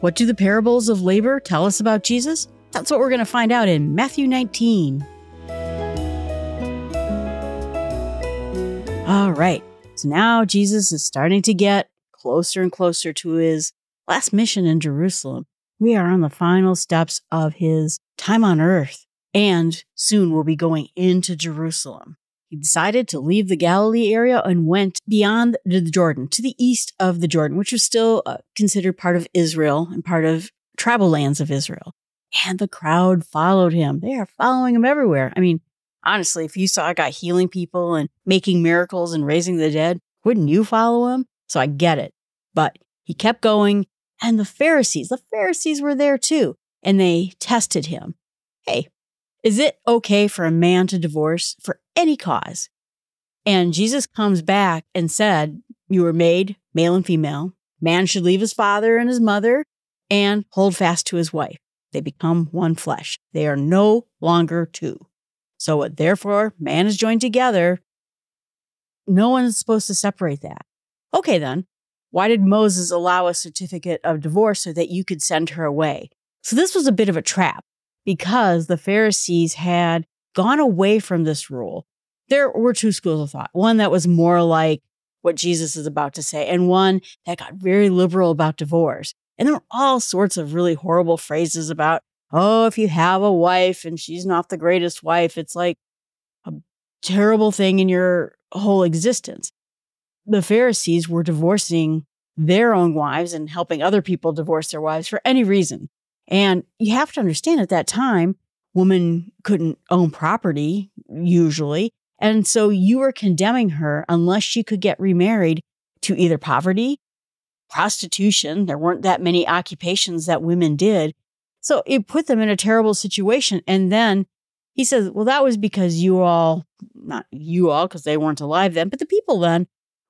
What do the parables of labor tell us about Jesus? That's what we're going to find out in Matthew 19. All right. So now Jesus is starting to get closer and closer to his last mission in Jerusalem. We are on the final steps of his time on earth, and soon we'll be going into Jerusalem. He decided to leave the Galilee area and went beyond the Jordan to the east of the Jordan, which was still uh, considered part of Israel and part of tribal lands of Israel. And the crowd followed him. They are following him everywhere. I mean, honestly, if you saw a guy healing people and making miracles and raising the dead, wouldn't you follow him? So I get it. But he kept going. And the Pharisees, the Pharisees were there too. And they tested him. Hey, is it okay for a man to divorce for any cause? And Jesus comes back and said, You were made male and female. Man should leave his father and his mother and hold fast to his wife. They become one flesh. They are no longer two. So, therefore man is joined together, no one is supposed to separate that. Okay, then, why did Moses allow a certificate of divorce so that you could send her away? So, this was a bit of a trap because the Pharisees had gone away from this rule. There were two schools of thought one that was more like what Jesus is about to say, and one that got very liberal about divorce. And there were all sorts of really horrible phrases about, oh, if you have a wife and she's not the greatest wife, it's like a terrible thing in your whole existence. The Pharisees were divorcing their own wives and helping other people divorce their wives for any reason. And you have to understand at that time, women couldn't own property usually. And so you were condemning her unless she could get remarried to either poverty, prostitution. There weren't that many occupations that women did. So it put them in a terrible situation. And then he says, well, that was because you all, not you all, because they weren't alive then, but the people then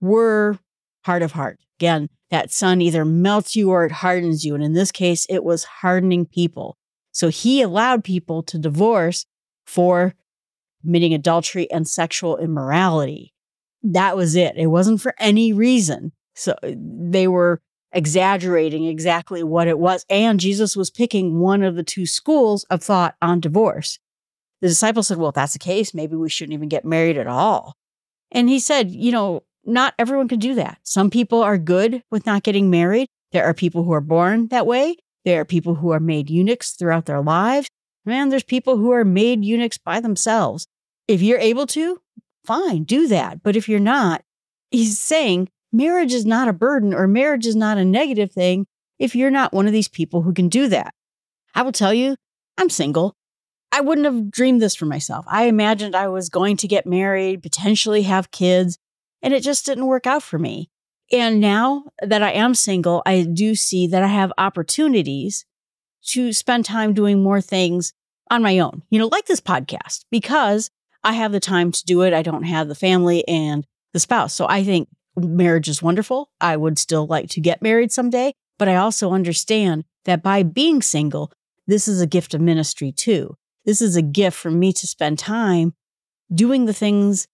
were hard of heart. Again, that sun either melts you or it hardens you. And in this case, it was hardening people. So he allowed people to divorce for committing adultery and sexual immorality. That was it. It wasn't for any reason. So uh, they were exaggerating exactly what it was. And Jesus was picking one of the two schools of thought on divorce. The disciples said, Well, if that's the case, maybe we shouldn't even get married at all. And he said, You know, not everyone can do that. Some people are good with not getting married. There are people who are born that way. There are people who are made eunuchs throughout their lives. And there's people who are made eunuchs by themselves. If you're able to, fine, do that. But if you're not, he's saying marriage is not a burden or marriage is not a negative thing if you're not one of these people who can do that. I will tell you, I'm single. I wouldn't have dreamed this for myself. I imagined I was going to get married, potentially have kids, and it just didn't work out for me. And now that I am single, I do see that I have opportunities to spend time doing more things on my own, you know, like this podcast, because I have the time to do it. I don't have the family and the spouse. So I think marriage is wonderful. I would still like to get married someday, but I also understand that by being single, this is a gift of ministry too. This is a gift for me to spend time doing the things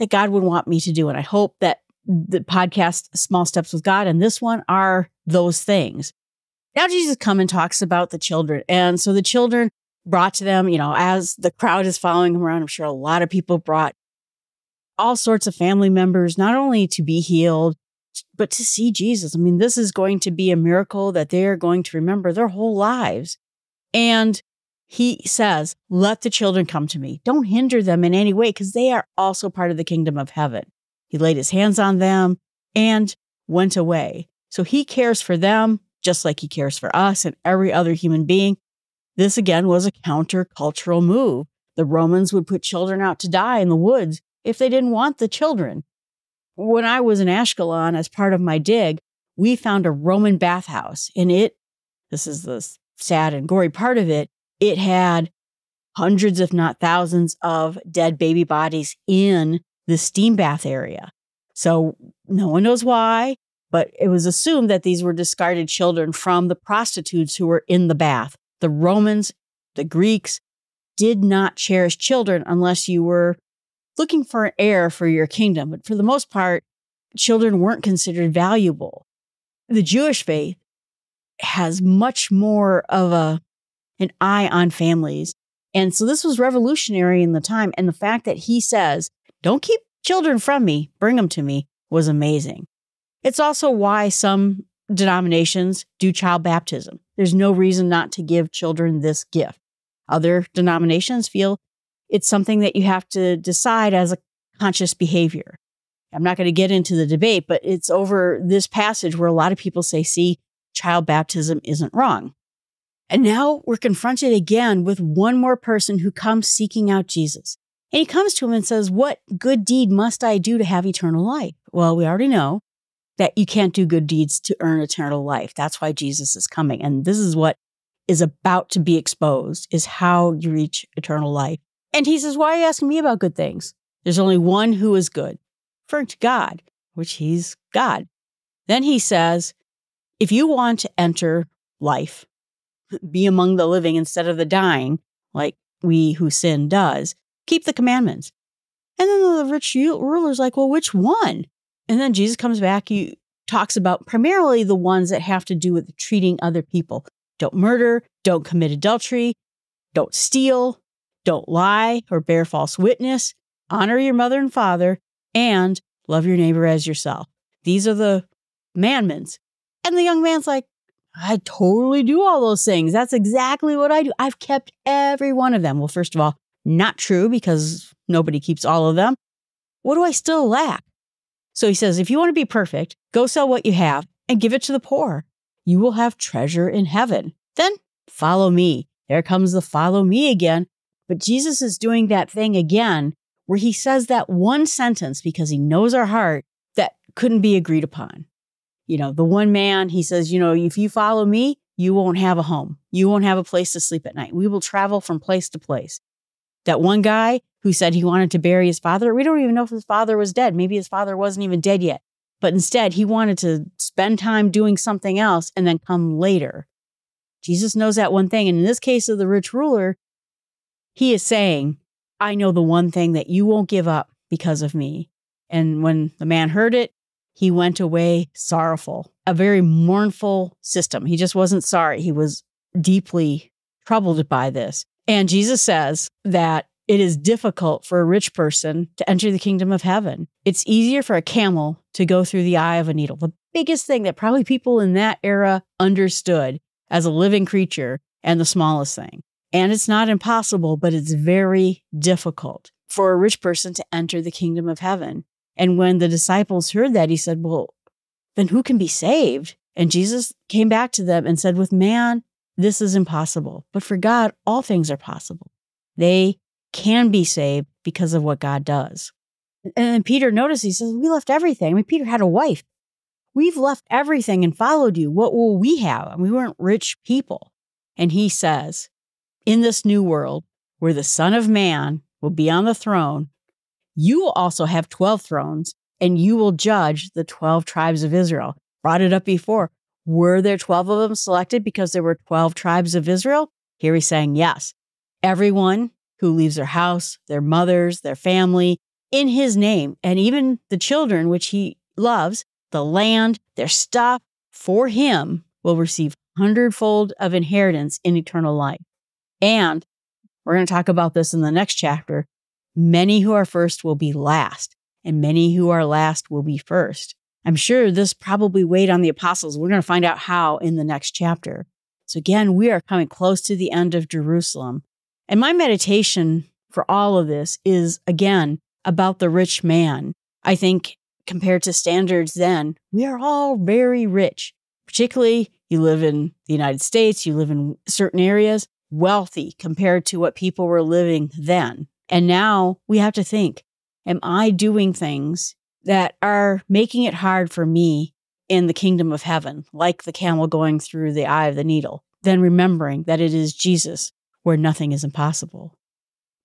that God would want me to do. And I hope that the podcast, Small Steps with God, and this one are those things. Now Jesus come and talks about the children. And so the children brought to them, you know, as the crowd is following him around, I'm sure a lot of people brought all sorts of family members, not only to be healed, but to see Jesus. I mean, this is going to be a miracle that they're going to remember their whole lives. And he says, Let the children come to me. Don't hinder them in any way because they are also part of the kingdom of heaven. He laid his hands on them and went away. So he cares for them just like he cares for us and every other human being. This again was a countercultural move. The Romans would put children out to die in the woods if they didn't want the children. When I was in Ashkelon as part of my dig, we found a Roman bathhouse and it, this is the sad and gory part of it, it had hundreds, if not thousands, of dead baby bodies in the steam bath area. So no one knows why, but it was assumed that these were discarded children from the prostitutes who were in the bath. The Romans, the Greeks did not cherish children unless you were looking for an heir for your kingdom. But for the most part, children weren't considered valuable. The Jewish faith has much more of a an eye on families. And so this was revolutionary in the time. And the fact that he says, don't keep children from me, bring them to me, was amazing. It's also why some denominations do child baptism. There's no reason not to give children this gift. Other denominations feel it's something that you have to decide as a conscious behavior. I'm not going to get into the debate, but it's over this passage where a lot of people say, see, child baptism isn't wrong. And now we're confronted again with one more person who comes seeking out Jesus. And he comes to him and says, What good deed must I do to have eternal life? Well, we already know that you can't do good deeds to earn eternal life. That's why Jesus is coming. And this is what is about to be exposed is how you reach eternal life. And he says, Why are you asking me about good things? There's only one who is good, referring to God, which he's God. Then he says, If you want to enter life, be among the living instead of the dying, like we who sin does, keep the commandments. And then the rich ruler's like, well, which one? And then Jesus comes back, he talks about primarily the ones that have to do with treating other people. Don't murder, don't commit adultery, don't steal, don't lie or bear false witness, honor your mother and father, and love your neighbor as yourself. These are the commandments. And the young man's like, I totally do all those things. That's exactly what I do. I've kept every one of them. Well, first of all, not true because nobody keeps all of them. What do I still lack? So he says, if you want to be perfect, go sell what you have and give it to the poor. You will have treasure in heaven. Then follow me. There comes the follow me again. But Jesus is doing that thing again where he says that one sentence because he knows our heart that couldn't be agreed upon you know, the one man, he says, you know, if you follow me, you won't have a home. You won't have a place to sleep at night. We will travel from place to place. That one guy who said he wanted to bury his father, we don't even know if his father was dead. Maybe his father wasn't even dead yet. But instead, he wanted to spend time doing something else and then come later. Jesus knows that one thing. And in this case of the rich ruler, he is saying, I know the one thing that you won't give up because of me. And when the man heard it, he went away sorrowful, a very mournful system. He just wasn't sorry. He was deeply troubled by this. And Jesus says that it is difficult for a rich person to enter the kingdom of heaven. It's easier for a camel to go through the eye of a needle. The biggest thing that probably people in that era understood as a living creature and the smallest thing. And it's not impossible, but it's very difficult for a rich person to enter the kingdom of heaven. And when the disciples heard that, he said, Well, then who can be saved? And Jesus came back to them and said, With man, this is impossible. But for God, all things are possible. They can be saved because of what God does. And then Peter noticed, he says, We left everything. I mean, Peter had a wife. We've left everything and followed you. What will we have? Mean, we weren't rich people. And he says, In this new world where the Son of Man will be on the throne, you also have 12 thrones and you will judge the 12 tribes of Israel. Brought it up before. Were there 12 of them selected because there were 12 tribes of Israel? Here he's saying yes. Everyone who leaves their house, their mothers, their family in his name, and even the children which he loves, the land, their stuff for him will receive hundredfold of inheritance in eternal life. And we're going to talk about this in the next chapter. Many who are first will be last, and many who are last will be first. I'm sure this probably weighed on the apostles. We're going to find out how in the next chapter. So, again, we are coming close to the end of Jerusalem. And my meditation for all of this is, again, about the rich man. I think compared to standards then, we are all very rich, particularly you live in the United States, you live in certain areas, wealthy compared to what people were living then. And now we have to think Am I doing things that are making it hard for me in the kingdom of heaven, like the camel going through the eye of the needle? Then remembering that it is Jesus where nothing is impossible.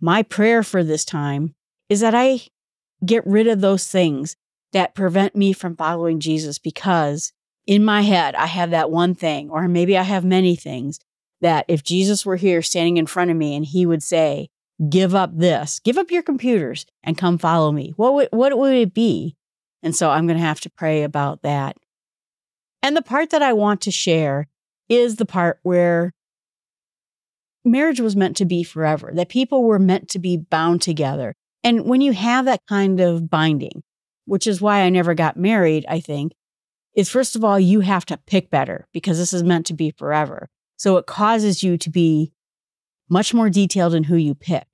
My prayer for this time is that I get rid of those things that prevent me from following Jesus because in my head, I have that one thing, or maybe I have many things that if Jesus were here standing in front of me and he would say, give up this, give up your computers and come follow me? What would, what would it be? And so I'm going to have to pray about that. And the part that I want to share is the part where marriage was meant to be forever, that people were meant to be bound together. And when you have that kind of binding, which is why I never got married, I think, is first of all, you have to pick better because this is meant to be forever. So it causes you to be much more detailed in who you pick.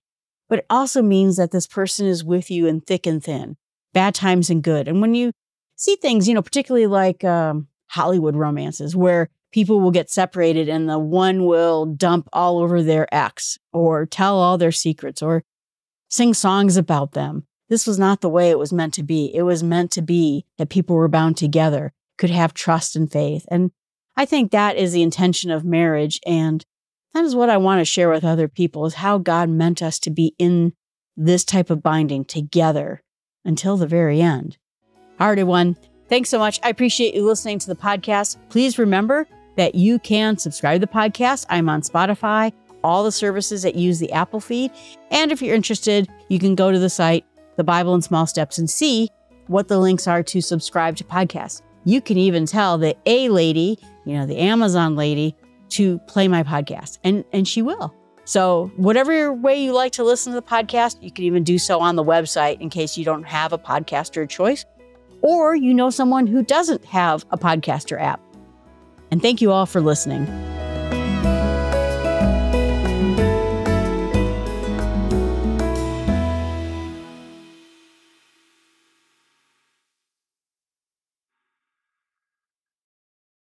But it also means that this person is with you in thick and thin, bad times and good. And when you see things, you know, particularly like um, Hollywood romances where people will get separated and the one will dump all over their ex or tell all their secrets or sing songs about them. This was not the way it was meant to be. It was meant to be that people were bound together, could have trust and faith. And I think that is the intention of marriage. And that is what I want to share with other people is how God meant us to be in this type of binding together until the very end. All right, everyone. Thanks so much. I appreciate you listening to the podcast. Please remember that you can subscribe to the podcast. I'm on Spotify, all the services that use the Apple feed. And if you're interested, you can go to the site, The Bible in Small Steps, and see what the links are to subscribe to podcasts. You can even tell the A lady, you know, the Amazon lady, to play my podcast, and, and she will. So, whatever way you like to listen to the podcast, you can even do so on the website in case you don't have a podcaster choice, or you know someone who doesn't have a podcaster app. And thank you all for listening.